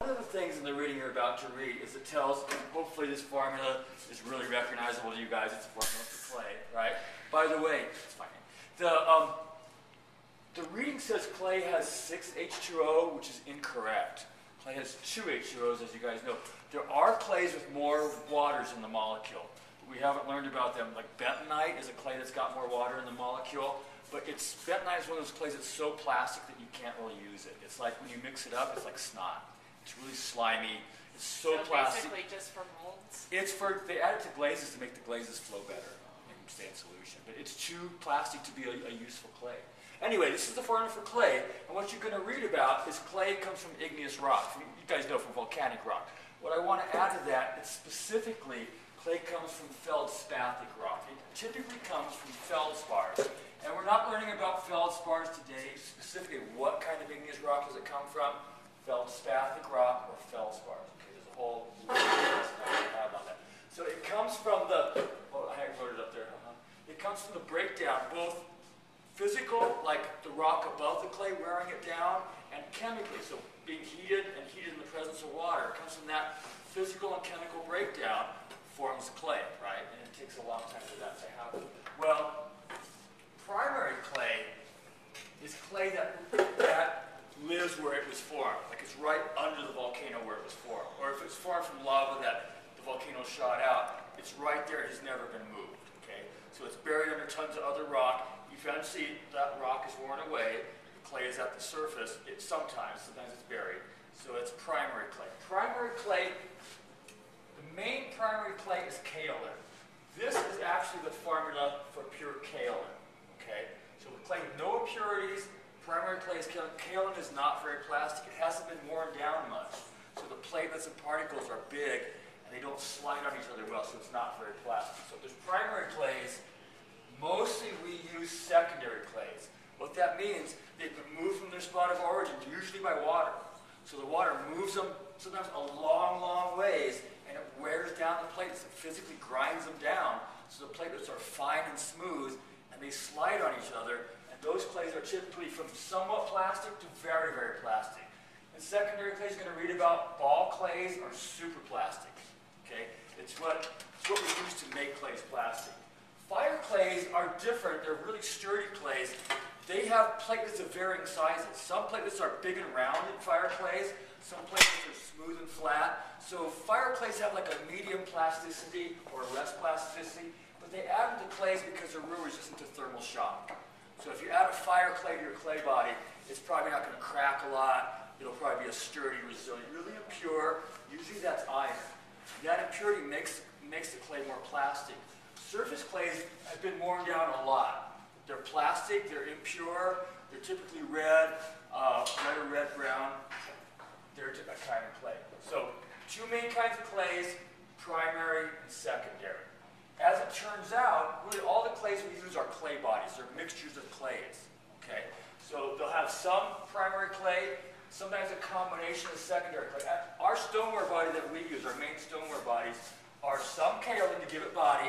One of the things in the reading you're about to read is it tells, hopefully this formula is really recognizable to you guys. It's a formula for clay, right? By the way. The, um, the reading says clay has 6 H2O, which is incorrect. Clay has 2 H2Os, as you guys know. There are clays with more waters in the molecule. We haven't learned about them. Like bentonite is a clay that's got more water in the molecule. But it's bentonite is one of those clays that's so plastic that you can't really use it. It's like when you mix it up, it's like snot. It's really slimy. It's so, So plastic. basically just for molds? It's for they add it to glazes to make the glazes flow better and stay in solution. But it's too plastic to be a, a useful clay. Anyway, this is the formula for clay, and what you're going to read about is clay comes from igneous rock. From, you guys know from volcanic rock. What I want to add to that is specifically clay comes from feldspathic rock. It typically comes from feldspars. And we're not learning about feldspars today, specifically what kind of igneous rock does it come from? Feldspathic rock or feldspars. Okay, there's a whole. So it comes from the, oh, I wrote it up there. Uh-huh. It comes from the breakdown, both physical, like the rock above the clay wearing it down, and chemically, so being heated and heated in the presence of water. It comes from that physical and chemical breakdown forms clay, right? And it takes a long time for that to happen. Well, primary clay is clay that, that lives where it was formed, like it's right under the volcano where it was formed. Or if it's formed from lava that the volcano shot out, it's right there, it has never been moved, okay? So it's buried under tons of other rock. Eventually, that rock is worn away, the clay is at the surface, it sometimes, sometimes it's buried. So it's primary clay. Primary clay, the main primary clay is kaolin. This is actually the formula for pure kaolin. Okay? So with clay with no impurities, primary clay is kaolin. Kaolin is not very plastic. It hasn't been worn down much. So the platelets and particles are big and they don't slide on each other well, so it's not very plastic. So there's primary clays. Mostly we use secondary clays. What that means, they've been moved from their spot of origin, usually by water. So the water moves them sometimes a long, long ways, and it wears down the platelets. It physically grinds them down, so the platelets are fine and smooth, and they slide on each other. And those clays are typically from somewhat plastic to very, very plastic. In secondary clays, you're going to read about ball clays are super plastic. Okay, it's what it's what we use to make clays plastic. Fire clays are different. They're really sturdy clays. They have platelets of varying sizes. Some platelets are big and round in fire clays. Some platelets are smooth and flat. So fire clays have like a medium plasticity or less plasticity, but they add to clays because they're real resistant to thermal shock. So if you add a fire clay to your clay body, it's probably not going to crack a lot. It'll probably be a sturdy, resilient, really impure. Usually that's iron. That impurity makes, makes the clay more plastic. Surface clays have been worn down a lot. They're plastic, they're impure, they're typically red, uh, red or red brown. They're a kind of clay. So two main kinds of clays, primary and secondary. As it turns out, really all the clays we use are clay bodies. They're mixtures of clays. Okay? So they'll have some primary clay, sometimes a combination of secondary clay. Our stoneware body that we use, our main stoneware bodies, are some kaolin to give it body,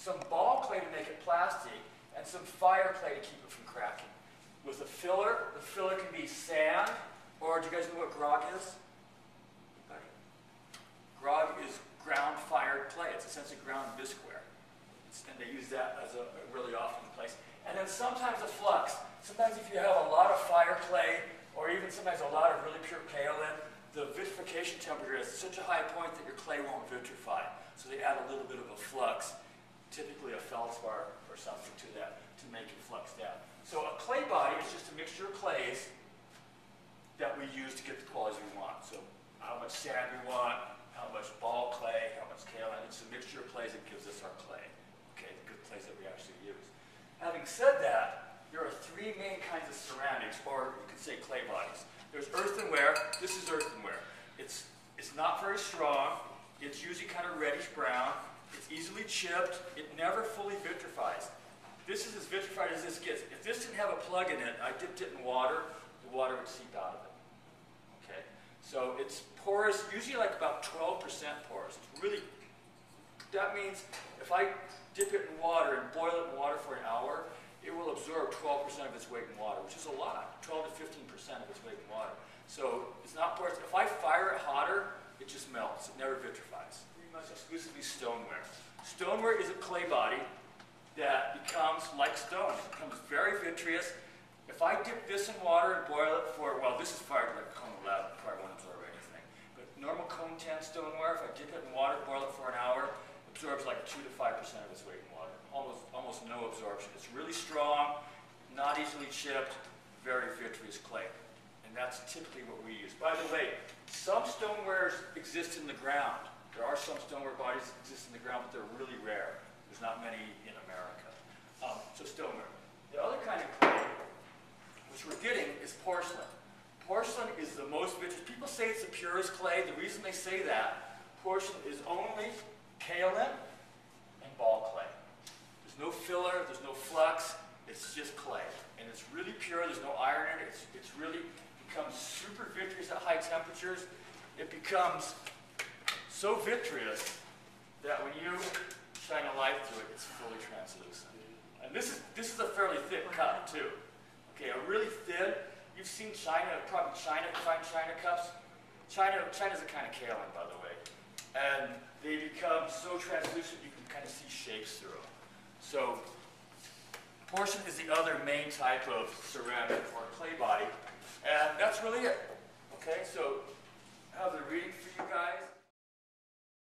some ball clay to make it plastic, and some fire clay to keep it from cracking. With a filler, the filler can be sand, or do you guys know what grog is? Grog is ground fired clay. It's essentially ground bisqueware. And they use that as a, a really often place. And then sometimes a flux. Sometimes if you have a lot of fire clay, or even sometimes a lot of really pure kaolin, the vitrification temperature is such a high point that your clay won't vitrify. So they add a little bit of a flux, typically a feldspar or something to that, to make it flux down. So a clay body is just a mixture of clays that we use to get the qualities we want. So how much sand we want, how much ball clay, how much kaolin. It's a mixture of clays that gives us our clay. Okay, the good clays that we actually use. Having said that, there are three main kinds of ceramics, or you could say clay bodies. There's earthenware. This is earthenware. It's, it's not very strong. It's usually kind of reddish brown. It's easily chipped. It never fully vitrifies. This is as vitrified as this gets. If this didn't have a plug in it, I dipped it in water, the water would seep out? So it's porous, usually like about 12% porous. It's really, that means if I dip it in water and boil it in water for an hour, it will absorb 12% of its weight in water, which is a lot, 12 to 15% of its weight in water. So it's not porous. If I fire it hotter, it just melts. It never vitrifies. Pretty much exclusively stoneware. Stoneware is a clay body that becomes like stone. It becomes very vitreous. If I dip this in water and boil it for, well, this is fired like cone 11, probably won't absorb anything. But normal cone 10 if I dip it in water, boil it for an hour, absorbs like 2 to 5% of its weight in water. Almost, almost no absorption. It's really strong, not easily chipped, very vitreous clay. And that's typically what we use. By the way, some stonewares exist in the ground. There are some stoneware bodies that exist in the ground, but they're really rare. There's not many in America. Um, so stoneware. The other kind of clay, which we're getting, is porcelain. Porcelain is the most vitreous. People say it's the purest clay. The reason they say that, porcelain is only kaolin and ball clay. There's no filler, there's no flux, it's just clay. And it's really pure, there's no iron in it, it's, it's really becomes super vitreous at high temperatures. It becomes so vitreous that when you shine a light through it, it's fully translucent. And this is, this is a fairly thick cup too. Okay, a really thin, you've seen China, probably China, fine China cups. China, China's a kind of kaolin, by the way. And they become so translucent you can kind of see shapes through them. So porcelain is the other main type of ceramic or clay body. And that's really it. Okay, so have the reading for you guys.